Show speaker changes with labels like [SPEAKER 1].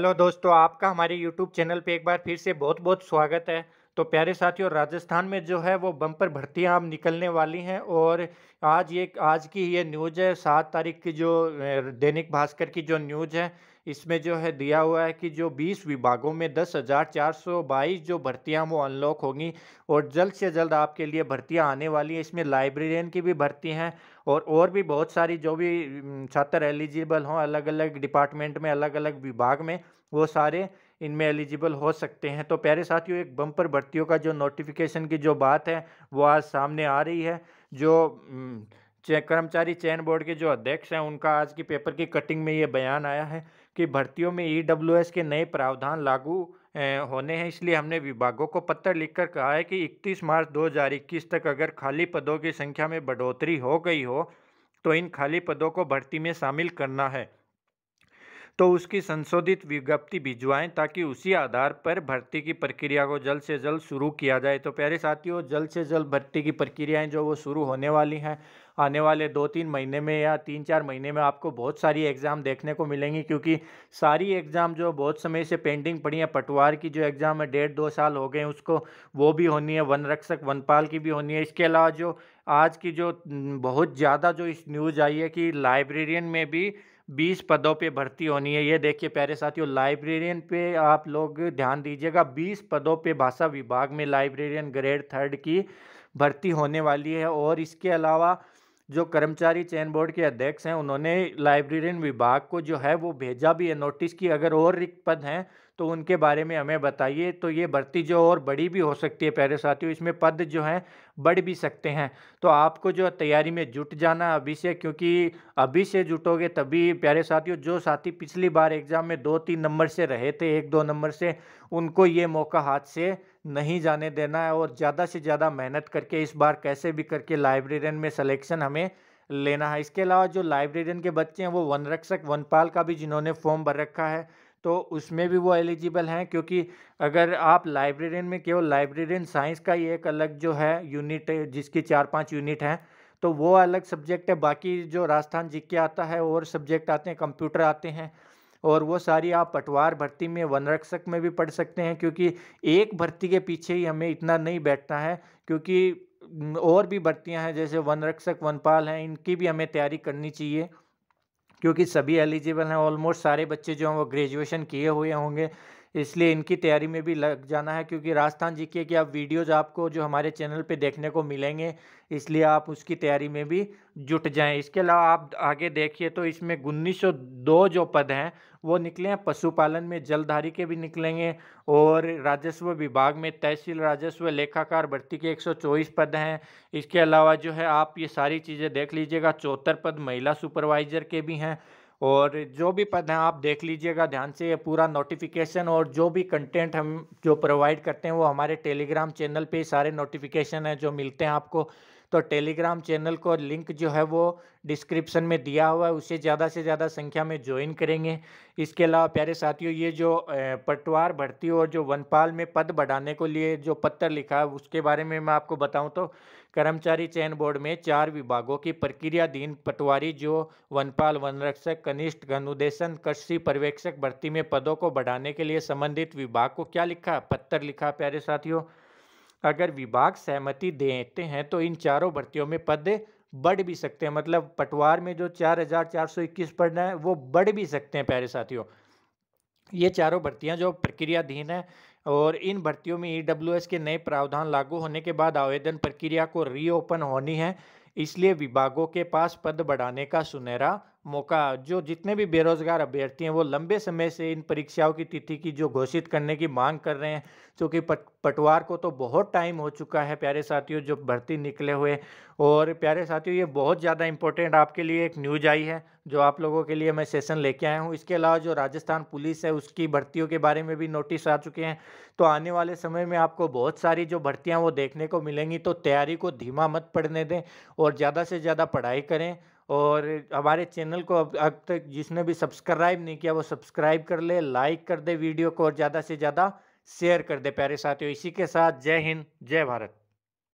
[SPEAKER 1] Hello दोस्तों, आपका हमारे यूट्यूब चैनल पे एक बार फिर से बहुत बहुत स्वागत है। तो प्यारे साथियों, राजस्थान में जो है वो बम्पर भर्तियाँ अब निकलने वाली हैं और आज ये, आज की ये न्यूज़ है, सात तारीख की जो दैनिक भास्कर की जो न्यूज़ है इसमें जो है दिया हुआ है कि जो 20 विभागों में दस हज़ार चार सौ बाईस जो भर्तियाँ वो अनलॉक होंगी और जल्द से जल्द आपके लिए भर्तियाँ आने वाली हैं। इसमें लाइब्रेरियन की भी भर्ती हैं और और भी बहुत सारी जो भी छात्र एलिजिबल हों अलग अलग डिपार्टमेंट में अलग अलग विभाग में, वो सारे इनमें एलिजिबल हो सकते हैं। तो प्यारे साथियों, एक बम्पर भर्तियों का जो नोटिफिकेशन की जो बात है, वो आज सामने आ रही है। जो कर्मचारी चयन बोर्ड के जो अध्यक्ष हैं, उनका आज की पेपर की कटिंग में ये बयान आया है। कि भर्तियों में ईडब्ल्यूएस के नए प्रावधान लागू होने हैं। इसलिए हमने विभागों को पत्र लिखकर कहा है कि 31 मार्च 2021 तक अगर खाली पदों की संख्या में बढ़ोतरी हो गई हो तो इन खाली पदों को भर्ती में शामिल करना है। तो उसकी संशोधित विज्ञप्ति भिजवाएँ ताकि उसी आधार पर भर्ती की प्रक्रिया को जल्द से जल्द शुरू किया जाए। तो प्यारे साथियों, जल्द से जल्द भर्ती की प्रक्रियाएँ जो वो शुरू होने वाली हैं, आने वाले दो तीन महीने में या तीन चार महीने में आपको बहुत सारी एग्ज़ाम देखने को मिलेंगी क्योंकि सारी एग्ज़ाम जो बहुत समय से पेंडिंग पड़ी है, पटवार की जो एग्ज़ाम है, डेढ़ दो साल हो गए उसको वो भी होनी है, वन रक्षक वनपाल की भी होनी है। इसके अलावा जो आज की जो बहुत ज़्यादा जो इस न्यूज़ आई है कि लाइब्रेरियन में भी बीस पदों पे भर्ती होनी है। ये देखिए प्यारे साथियों लाइब्रेरियन पे आप लोग ध्यान दीजिएगा, बीस पदों पे भाषा विभाग में लाइब्रेरियन ग्रेड थर्ड की भर्ती होने वाली है और इसके अलावा जो कर्मचारी चयन बोर्ड के अध्यक्ष हैं, उन्होंने लाइब्रेरियन विभाग को जो है वो भेजा भी है। नोटिस की अगर और रिक्त पद हैं तो उनके बारे में हमें बताइए। तो ये भर्ती जो और बड़ी भी हो सकती है प्यारे साथियों, इसमें पद जो हैं, बढ़ भी सकते हैं। तो आपको जो तैयारी में जुट जाना अभी से, क्योंकि अभी से जुटोगे तभी प्यारे साथियों, जो साथी पिछली बार एग्ज़ाम में दो तीन नंबर से रहे थे एक दो नंबर से, उनको ये मौका हाथ से नहीं जाने देना है और ज़्यादा से ज़्यादा मेहनत करके इस बार कैसे भी करके लाइब्रेरियन में सलेक्शन हमें लेना है। इसके अलावा जो लाइब्रेरियन के बच्चे हैं, वो वन रक्षक वनपाल का भी जिन्होंने फॉर्म भर रखा है तो उसमें भी वो एलिजिबल हैं, क्योंकि अगर आप लाइब्रेरियन में केवल लाइब्रेरियन साइंस का ही एक अलग जो है यूनिट जिसकी चार पाँच यूनिट हैं तो वो अलग सब्जेक्ट है। बाकी जो राजस्थान जी के आता है, और सब्जेक्ट आते हैं कंप्यूटर आते हैं, और वो सारी आप पटवार भर्ती में, वनरक्षक में भी पढ़ सकते हैं, क्योंकि एक भर्ती के पीछे ही हमें इतना नहीं बैठना है, क्योंकि और भी भर्तियाँ हैं, जैसे वनरक्षक वनपाल हैं, इनकी भी हमें तैयारी करनी चाहिए। क्योंकि सभी एलिजिबल हैं ऑलमोस्ट सारे बच्चे जो हैं वो ग्रेजुएशन किए हुए होंगे। इसलिए इनकी तैयारी में भी लग जाना है, क्योंकि राजस्थान जी के आप वीडियोज़ आपको जो हमारे चैनल पे देखने को मिलेंगे, इसलिए आप उसकी तैयारी में भी जुट जाएँ। इसके अलावा आप आगे देखिए तो इसमें उन्नीस दो जो पद हैं, वो निकले हैं। पशुपालन में जलधारी के भी निकलेंगे और राजस्व विभाग में तहसील राजस्व लेखाकार भर्ती के 124 पद हैं। इसके अलावा जो है आप ये सारी चीज़ें देख लीजिएगा, चौहत्तर पद महिला सुपरवाइज़र के भी हैं। और जो भी पद हैं, आप देख लीजिएगा ध्यान से, ये पूरा नोटिफिकेशन और जो भी कंटेंट हम जो प्रोवाइड करते हैं, वो हमारे टेलीग्राम चैनल पे सारे नोटिफिकेशन हैं, जो मिलते हैं आपको। तो टेलीग्राम चैनल को लिंक जो है वो डिस्क्रिप्शन में दिया हुआ है, उसे ज़्यादा से ज़्यादा संख्या में ज्वाइन करेंगे। इसके अलावा प्यारे साथियों, ये जो पटवार भर्ती और जो वनपाल में पद बढ़ाने को लिए जो पत्र लिखा है, उसके बारे में मैं आपको बताऊँ तो कर्मचारी चयन बोर्ड में चार विभागों की प्रक्रियाधीन पटवारी जो वनपाल, वनरक्षक, कनिष्ठ अनुदेशन कृषि पर्यवेक्षक भर्ती में पदों को बढ़ाने के लिए संबंधित विभाग को क्या लिखा पत्र लिखा प्यारे साथियों। अगर विभाग सहमति देते हैं तो इन चारों भर्तियों में पद बढ़ भी सकते हैं। मतलब पटवार में जो चार हज़ार चार सौ इक्कीस पद हैं, वो बढ़ भी सकते हैं प्यारे साथियों। ये चारों भर्तियाँ जो प्रक्रियाधीन है और इन भर्तियों में ईडब्ल्यूएस के नए प्रावधान लागू होने के बाद आवेदन प्रक्रिया को रीओपन होनी है, इसलिए विभागों के पास पद बढ़ाने का सुनहरा मौका जो जितने भी बेरोजगार अभ्यर्थी हैं वो लंबे समय से इन परीक्षाओं की तिथि की जो घोषित करने की मांग कर रहे हैं क्योंकि पट, पटवार को तो बहुत टाइम हो चुका है प्यारे साथियों जो भर्ती निकले हुए। और प्यारे साथियों ये बहुत ज़्यादा इंपॉर्टेंट आपके लिए एक न्यूज़ आई है जो आप लोगों के लिए मैं सेशन लेके आया हूँ। इसके अलावा जो राजस्थान पुलिस है उसकी भर्तियों के बारे में भी नोटिस आ चुके हैं। तो आने वाले समय में आपको बहुत सारी जो भर्तियाँ वो देखने को मिलेंगी तो तैयारी को धीमा मत पड़ने दें और ज़्यादा से ज़्यादा पढ़ाई करें। और हमारे चैनल को अब अब तक जिसने भी सब्सक्राइब नहीं किया, वो सब्सक्राइब कर ले, लाइक कर दे वीडियो को और ज़्यादा से ज़्यादा शेयर कर दे, प्यारे साथियों। इसी के साथ जय हिंद, जय भारत।